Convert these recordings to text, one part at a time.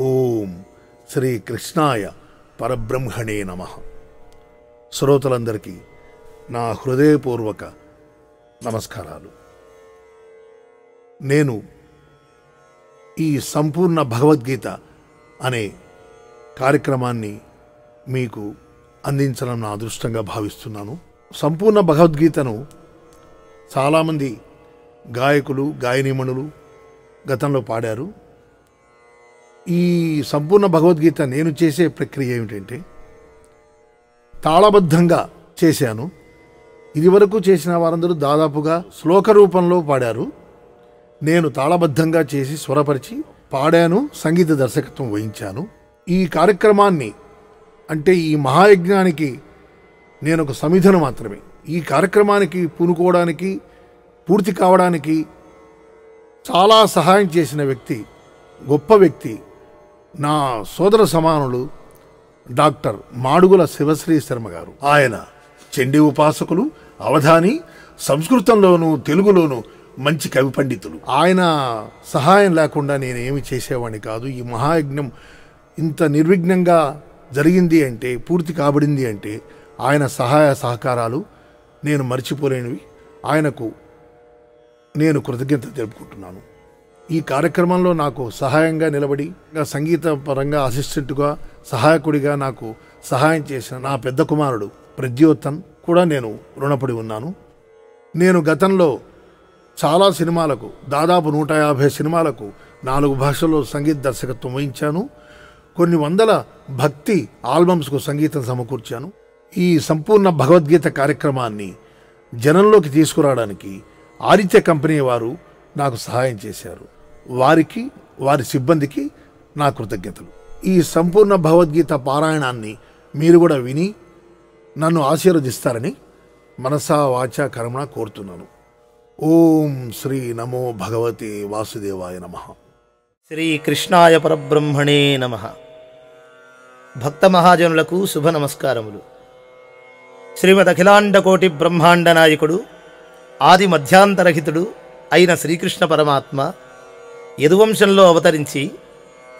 ఓం శ్రీ కృష్ణాయ పరబ్రహ్మణే నమ. శ్రోతలందరికీ నా హృదయపూర్వక నమస్కారాలు. నేను ఈ సంపూర్ణ భగవద్గీత అనే కార్యక్రమాన్ని మీకు అందించడం నా అదృష్టంగా భావిస్తున్నాను. సంపూర్ణ భగవద్గీతను చాలామంది గాయకులు గాయనిమణులు గతంలో పాడారు. ఈ సంపూర్ణ భగవద్గీత నేను చేసే ప్రక్రియ ఏమిటంటే తాళబద్ధంగా చేశాను. ఇదివరకు చేసిన వారందరూ దాదాపుగా శ్లోక రూపంలో పాడారు. నేను తాళబద్ధంగా చేసి స్వరపరిచి పాడాను సంగీత దర్శకత్వం వహించాను. ఈ కార్యక్రమాన్ని అంటే ఈ మహాయజ్ఞానికి నేను ఒక సమిధను మాత్రమే. ఈ కార్యక్రమానికి పూనుకోవడానికి పూర్తి కావడానికి చాలా సహాయం చేసిన వ్యక్తి గొప్ప వ్యక్తి నా సోదర సమానులు డాక్టర్ మాడుగుల శివశ్రీ శర్మ గారు. ఆయన చండీ ఉపాసకులు అవధాని సంస్కృతంలోనూ తెలుగులోనూ మంచి కవి పండితులు. ఆయన సహాయం లేకుండా నేను ఏమి చేసేవాడిని కాదు. ఈ మహాయజ్ఞం ఇంత నిర్విఘ్నంగా జరిగింది అంటే పూర్తి కాబడింది అంటే ఆయన సహాయ సహకారాలు నేను మర్చిపోలేనివి. ఆయనకు నేను కృతజ్ఞత తెలుపుకుంటున్నాను. ఈ కార్యక్రమంలో నాకు సహాయంగా నిలబడి సంగీత పరంగా అసిస్టెంట్గా సహాయకుడిగా నాకు సహాయం చేసిన నా పెద్ద కుమారుడు ప్రద్యోత్తన్ కూడా నేను రుణపడి ఉన్నాను. నేను గతంలో చాలా సినిమాలకు దాదాపు నూట యాభై సినిమాలకు నాలుగు భాషల్లో సంగీత దర్శకత్వం వహించాను. కొన్ని వందల భక్తి ఆల్బమ్స్కు సంగీతం సమకూర్చాను. ఈ సంపూర్ణ భగవద్గీత కార్యక్రమాన్ని జనంలోకి తీసుకురావడానికి ఆదిత్య కంపెనీ వారు నాకు సహాయం చేశారు. వారికి వారి సిబ్బందికి నా కృతజ్ఞతలు. ఈ సంపూర్ణ భగవద్గీత పారాయణాన్ని మీరు కూడా విని నన్ను ఆశీర్వదిస్తారని మనసా వాచా కర్మణ కోరుతున్నాను. ఓం శ్రీ నమో భగవతే వాసుదేవాయ నమః. శ్రీకృష్ణాయ పరబ్రహ్మణే నమ. భక్త మహాజనులకు శుభ నమస్కారములు. శ్రీమద్ అఖిలాండకోటి బ్రహ్మాండ నాయకుడు ఆది మధ్యాంతరహితుడు అయిన శ్రీకృష్ణ పరమాత్మ యదువంశంలో అవతరించి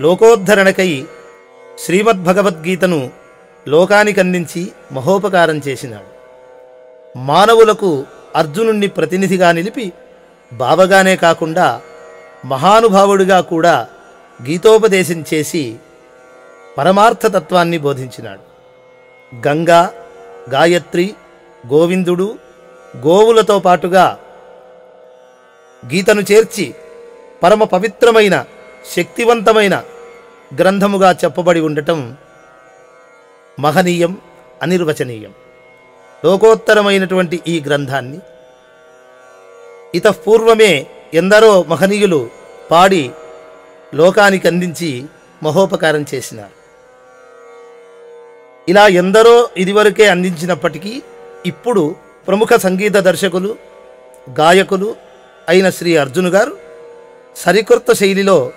లోకోద్ధరణకై శ్రీమద్భగవద్గీతను లోకానికందించి మహోపకారం చేసినాడు. మానవులకు అర్జునుణ్ణి ప్రతినిధిగా నిలిపి బావగానే కాకుండా మహానుభావుడిగా కూడా గీతోపదేశం చేసి పరమార్థతత్వాన్ని బోధించినాడు. గంగా గాయత్రి గోవిందుడు గోవులతో పాటుగా గీతను చేర్చి పరమ పవిత్రమైన శక్తివంతమైన గ్రంథముగా చెప్పబడి ఉండటం మహనీయం అనిర్వచనీయం. లోకోత్తరమైనటువంటి ఈ గ్రంథాన్ని ఇతపూర్వమే ఎందరో మహనీయులు పాడి లోకానికి అందించి మహోపకారం చేసినారు. ఇలా ఎందరో ఇదివరకే అందించినప్పటికీ ఇప్పుడు ప్రముఖ సంగీత దర్శకులు గాయకులు అయిన శ్రీ అర్జును గారు సరికొత్త శైలిలో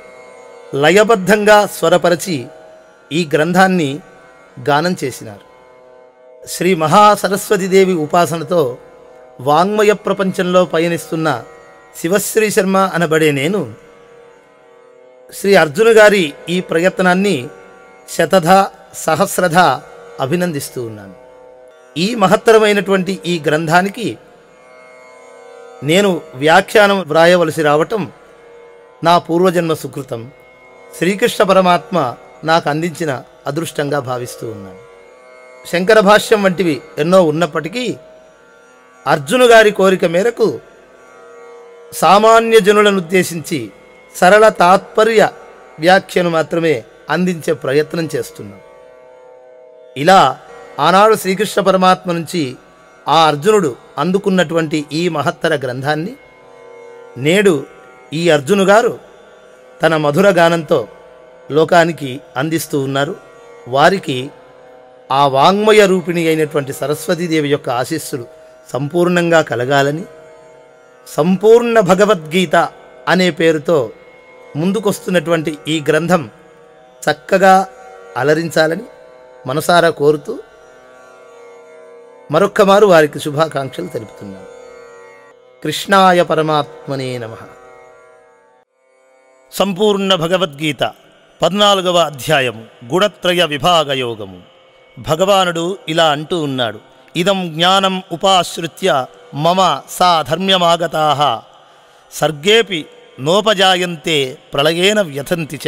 లయబద్ధంగా స్వరపరచి ఈ గ్రంథాన్ని గానం చేసినారు. శ్రీ మహాసరస్వతీదేవి ఉపాసనతో వాంగ్మయ ప్రపంచంలో పయనిస్తున్న శివశ్రీ శర్మ అనబడే నేను శ్రీ అర్జున గారి ఈ ప్రయత్నాన్ని శతధ సహస్రధ అభినందిస్తూ ఉన్నాను. ఈ మహత్తరమైనటువంటి ఈ గ్రంథానికి నేను వ్యాఖ్యానం వ్రాయవలసి రావటం నా పూర్వజన్మ సుకృతం. శ్రీకృష్ణ పరమాత్మ నాకు అందించిన అదృష్టంగా భావిస్తూ ఉన్నాను శంకర భాష్యం వంటివి ఎన్నో ఉన్నప్పటికీ అర్జును గారి కోరిక మేరకు సామాన్య జనులను ఉద్దేశించి సరళ తాత్పర్య వ్యాఖ్యను మాత్రమే అందించే ప్రయత్నం చేస్తున్నాం. ఇలా ఆనాడు శ్రీకృష్ణ పరమాత్మ నుంచి ఆ అర్జునుడు అందుకున్నటువంటి ఈ మహత్తర గ్రంథాన్ని నేడు ఈ అర్జును గారు తన మధుర గానంతో లోకానికి అందిస్తూ ఉన్నారు. వారికి ఆ వాంగ్మయ రూపిణి అయినటువంటి సరస్వతీదేవి యొక్క ఆశీస్సులు సంపూర్ణంగా కలగాలని సంపూర్ణ భగవద్గీత అనే పేరుతో ముందుకొస్తున్నటువంటి ఈ గ్రంథం చక్కగా అలరించాలని మనసారా కోరుతూ మరొక్కమారు వారికి శుభాకాంక్షలు తెలుపుతున్నాను. కృష్ణాయ పరమాత్మనే నమ. సంపూర్ణ భగవద్గీత పద్నాలుగవ అధ్యాయము గుణత్రయ విభాగ యోగము భగవానుడు ఇలా అంటూ ఉన్నాడు ఇదం జ్ఞానం ఉపాశ్రుత్య మమ సా ధర్మ్యమాగతా. సర్గేపి నోపజాయంతే ప్రళయేన వ్యథంతి చ.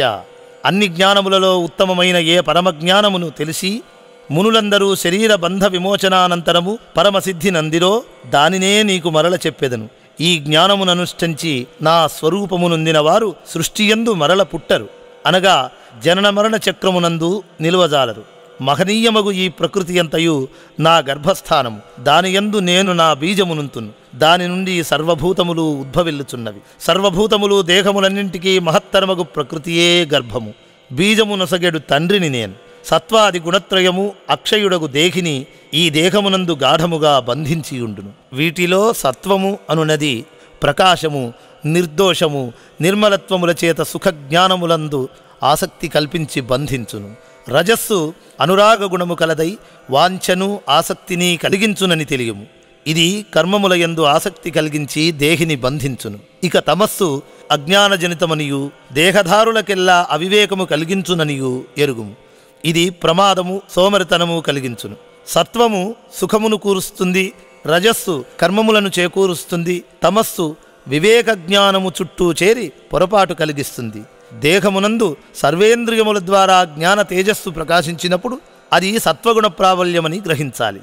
అన్ని జ్ఞానములలో ఉత్తమమైన ఏ పరమజ్ఞానమును తెలిసి మునులందరూ శరీర బంధ విమోచనానంతరము పరమసిద్ధి నందిరో దానినే నీకు మరల చెప్పెదను. ఈ జ్ఞానముననుష్ఠించి నా స్వరూపమునుందిన వారు సృష్టియందు మరల పుట్టరు. అనగా జనన మరణ చక్రమునందు నిలువజాలరు. మహనీయమగు ఈ ప్రకృతి అంతయు నా గర్భస్థానము. దానియందు నేను నా బీజమునుంతును. దాని నుండి సర్వభూతములు ఉద్భవిల్లుచున్నవి. సర్వభూతములు దేహములన్నింటికీ మహత్తరమగు ప్రకృతియే గర్భము. బీజము నొసగెడు తండ్రిని నేను. సత్వాది గుణత్రయము అక్షయుడగు దేహిని ఈ దేహమునందు గాఢముగా బంధించియుండును. వీటిలో సత్వము అనునది ప్రకాశము నిర్దోషము నిర్మలత్వముల చేత సుఖజ్ఞానములందు ఆసక్తి కల్పించి బంధించును. రజస్సు అనురాగ గుణము కలదై వాంఛను ఆసక్తిని కలిగించునని తెలియము. ఇది కర్మముల యందు ఆసక్తి కలిగించి దేహిని బంధించును. ఇక తమస్సు అజ్ఞానజనితమనియు దేహధారులకెల్లా అవివేకము కలిగించుననియు ఎరుగుము. ఇది ప్రమాదము సోమరితనము కలిగించును. సత్వము సుఖమును కూరుస్తుంది రజస్సు కర్మములను చేకూరుస్తుంది తమస్సు వివేక జ్ఞానము చుట్టూ చేరి పొరపాటు కలిగిస్తుంది. దేహమునందు సర్వేంద్రియముల ద్వారా జ్ఞాన తేజస్సు ప్రకాశించినప్పుడు అది సత్వగుణ ప్రాబల్యమని గ్రహించాలి.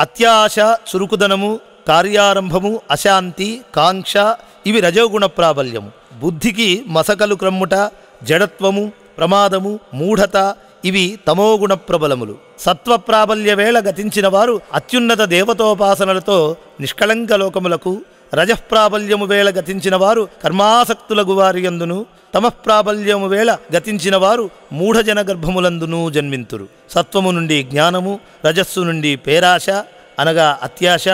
అత్యాశ చురుకుదనము కార్యారంభము అశాంతి కాంక్ష ఇవి రజోగుణ ప్రాబల్యము. బుద్ధికి మసకలు క్రమ్ముట జడత్వము ప్రమాదము మూఢత ఇవి తమోగుణ ప్రబలములు సత్వ వేళ గతించిన వారు అత్యున్నత దేవతోపాసనలతో నిష్కళంక లోకములకు రజఃప్రాబల్యము వేళ గతించిన వారు కర్మాసక్తులగు వారి యందును తమఃప్రాబల్యము వేళ గతించిన వారు మూఢజన గర్భములందును జన్మింతురు. సత్వము నుండి జ్ఞానము రజస్సు నుండి పేరాశ అనగా అత్యాశ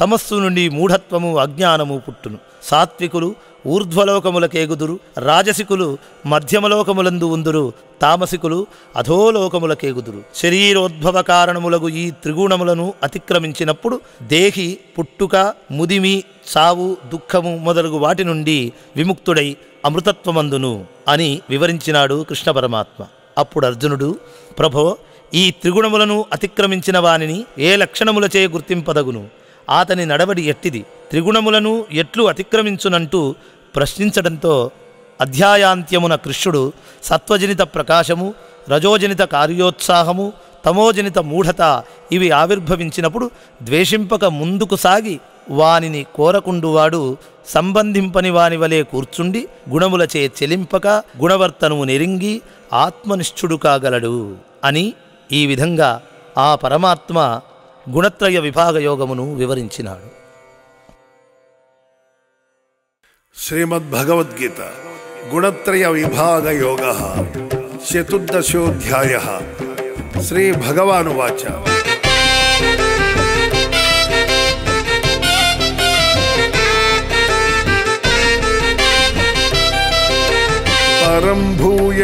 తమస్సు నుండి మూఢత్వము అజ్ఞానము పుట్టును. సాత్వికులు ఊర్ధ్వలోకములకేగుదురు రాజసికులు మధ్యమలోకములందు ఉందురు తామసికులు అధోలోకములకేగుదురు. శరీరోద్భవ కారణములగు ఈ త్రిగుణములను అతిక్రమించినప్పుడు దేహి పుట్టుక ముదిమి సావు దుఃఖము మొదలగు వాటి నుండి విముక్తుడై అమృతత్వమందును అని వివరించినాడు కృష్ణ పరమాత్మ. అప్పుడు అర్జునుడు ప్రభో ఈ త్రిగుణములను అతిక్రమించిన వానిని ఏ లక్షణములచే గుర్తింపదగును? అతని నడవడి ఎట్టిది? త్రిగుణములను ఎట్లు అతిక్రమించునంటూ ప్రశ్నించడంతో అధ్యాయాంత్యమున కృష్ణుడు సత్వజనిత ప్రకాశము రజోజనిత కార్యోత్సాహము తమోజనిత మూఢత ఇవి ఆవిర్భవించినప్పుడు ద్వేషింపక ముందుకు సాగి వానిని కోరకుండువాడు సంబంధింపని వాని వలె కూర్చుండి గుణములచే చెలింపక గుణవర్తనము నెరింగి ఆత్మనిష్ఠుడు కాగలడు అని ఈ విధంగా ఆ పరమాత్మ గుణత్రయ విభాగ యోగమును వివరించినాడు. శ్రీమద్భగవద్గీత గుణత్రయ విభాగ యోగ చతుర్దశోధ్యాయ శ్రీ భగవానువాచ పరం భూయ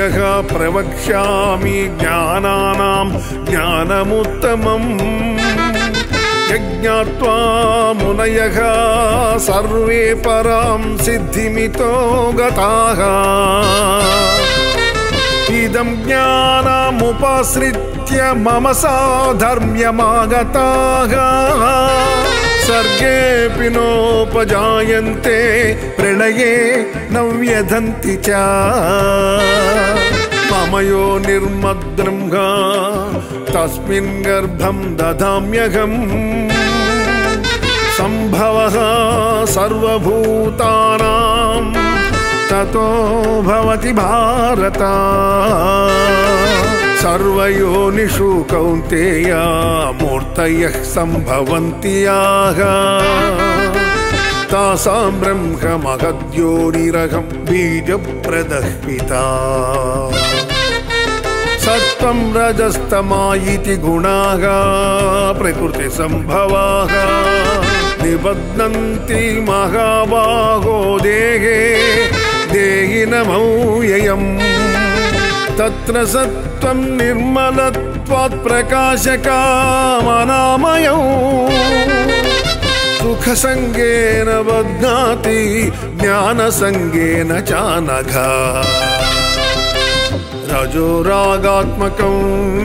ప్రవక్ష్యామి జ్ఞానానాం జ్ఞానముత్తమం यज्ञात्वा मुनयः सर्वे परां सिद्धिमितो गताः। इदं ज्ञानमुपाश्रित्य मम साधर्म्यमागताः। सर्गेऽपि नोपजायन्ते, प्रणये न व्यधन्ति च। ममयो निर्मद्रम्हा तस्मिन् गर्भं ददाम्यहम् सम्भवः सर्वभूतानां ततो भवति भारत। सर्वयोनिषु कौन्तेया मूर्तयः सम्भवन्ति याः। तासां ब्रह्ममहद्योनिरहं बीजप्रदह्विता सत्त्वं रजस्तमा इति गुणाः प्रकृतिसम्भवाः निबध्नन्ति महाबाहो देहे देहिनमौ ययम् तत्र सत्त्वं निर्मलत्वात्प्रकाशकामनामयौ सुखसङ्गेन बध्नाति, ज्ञानसङ्गेन चानघा। रजोरागात्मकं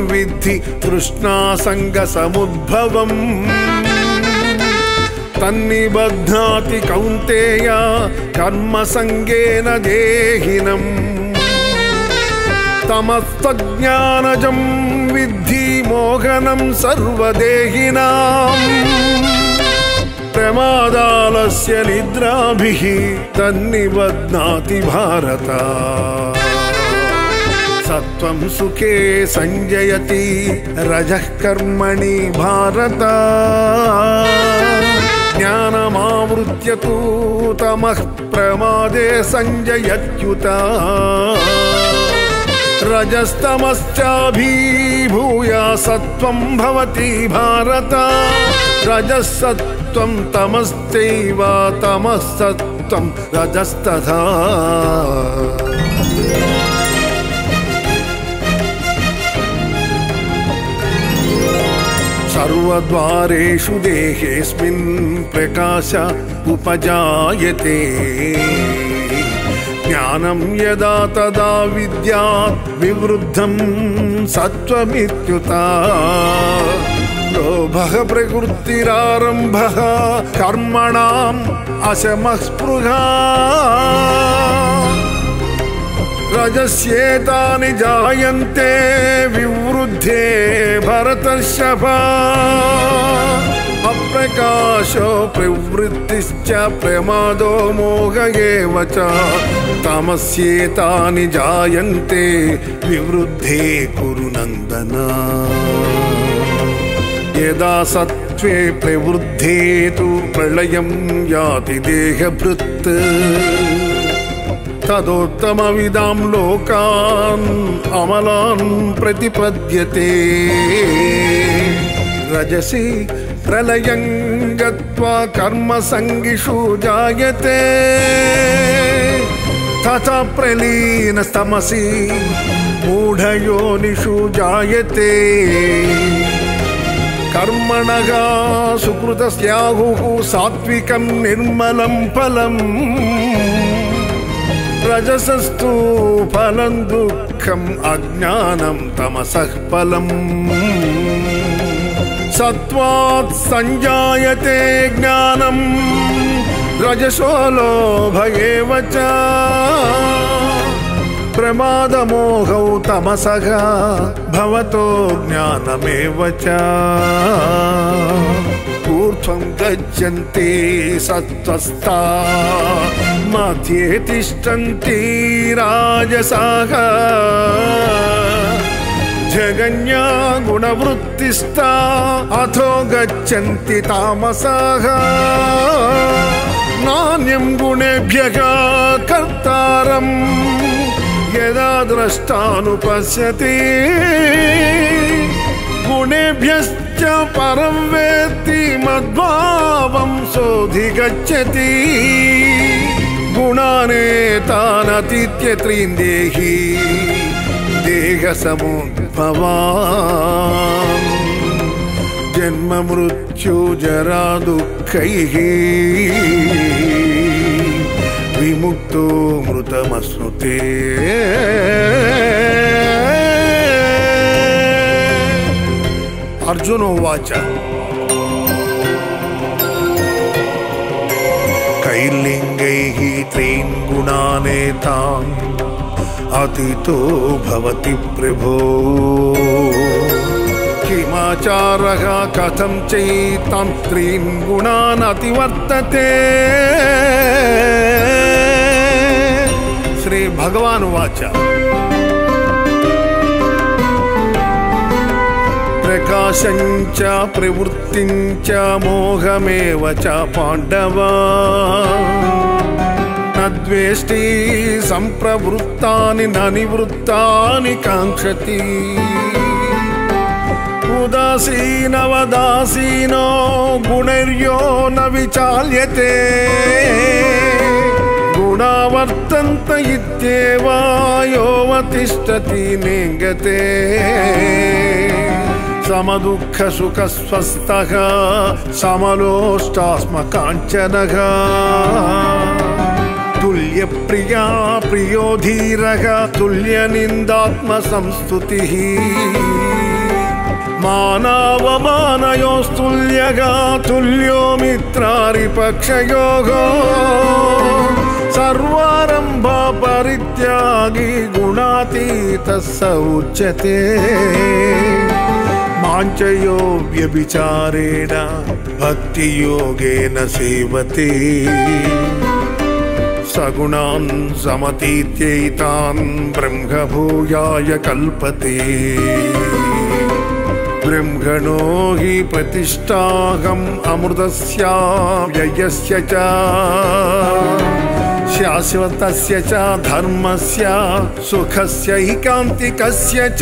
विद्धि तृष्णासङ्गसमुद्भवम्। तन्निबध्नाति कौन्तेय कर्मसङ्गेन देहिनम् तमस्तज्ञानजं विद्धि मोहनं सर्वदेहिनाम्। प्रमादालस्य निद्राभिः तन्निबध्नाति भारता। सत्त्वं सुखे सञ्जयति रजः कर्मणि भारत। ज्ञानमावृत्य तु तमः प्रमादे सञ्जयत्युता रजस्तमश्चाभिभूय सत्त्वं भवति भारत। रजसत्व तमश्चैव तमः सत्त्वं रजस्तथा। सर्वद्वारेषु देहेऽस्मिन् प्रकाश उपजायते। ज्ञानं यदा तदा विद्या विवृद्धं सत्त्वमित्युता। लोभः प्रकृतिरारम्भः कर्मणाम् अशमः स्पृहा रजस्येतानि जायन्ते विवृद्धे भरतर्षभा। अप्रकाशो प्रवृत्तिश्च प्रमादो मोह एव च तमस्येतानि विवृद्धे कुरु नन्दना। यदा सत्त्वे प्रवृद्धे तो प्रलय याति देहभृत्। తదోత్తమవిదాం లోకాన్ అమలాన్ ప్రతిపద్యతే. రజసి ప్రళయం గత్వా కర్మ సంగిషు జాయతే. తథ ప్రలీనస్తమసి మూఢయోనిషు జాయతే. కర్మణగ సుకృతస్యాహు సాత్వికం నిర్మలం ఫలం. రజసస్తు ఫలం దుఃఖం అజ్ఞానం తమసః ఫలం సత్వాత్ సంజాయతే జ్ఞానం రజసో లోభ ప్రమాదమోహౌ తమసః భవతో జ్ఞానమేవ ఊర్ధ్వం గచ్చంతి సత్వస్థా. మధ్యే తిష్టంతి రాజసాగ. జగన్యా గుణవృత్తిస్థా అథో గచ్చంతి తామసాగ. నాణ్యం గుణేభ్యः కర్తారం యదా ద్రష్టానుపశ్యతి. గుణేభ్యశ్చ పరం వేత్తి మద్భావం శోధిగచ్చతి. గుణానే తానతీత్య దేహి దేహ సముద్భవాన్ జన్మ మృత్యు జరా దుఃఖై విముక్తో మృతమశ్నుతే అర్జునోవాచ कैर्लिङ्गैः त्रीन् गुणानेतान् अतितो भवति प्रभो। किमाचारः कथं चैतां त्रीन् गुणान् अतिवर्तते? श्रीभगवानुवाच। ప్రకాశంచ ప్రవృత్తించ మోహమేవ చ పాండవా. నద్వేష్టి సంప్రవృత్తాని నివృత్తాని కాంక్షతి. ఉదాసీనవదాసీనో గుణర్యో న విచాల్యతే. గుణావర్తంత ఇత్యేవా యోవతిష్టతి నేంగతే. సమదుఃఖ సుఖ స్వస్థ సమలోష్టాస్మకాంచనగ తుల్య ప్రియా ప్రియో ధీరగ తుల్య నిందాత్మ సంస్థుతి మానవమానయోస్తుల్యగా తుల్యో మిత్రారిపక్షయోగో సర్వారంభ పరిత్యాగి గుణాతీత సౌచ్యతే माञ्चयो व्यभिचारेण भक्तियोगेन सेवते। सगुणान् समतीत्यैतान् ब्रह्मभूयाय कल्पते। ब्रह्मणो हि प्रतिष्ठाहम् अमृतस्य व्ययस्य च। शाश्वतस्य च धर्मस्य सुखस्य ऐकान्तिकस्य च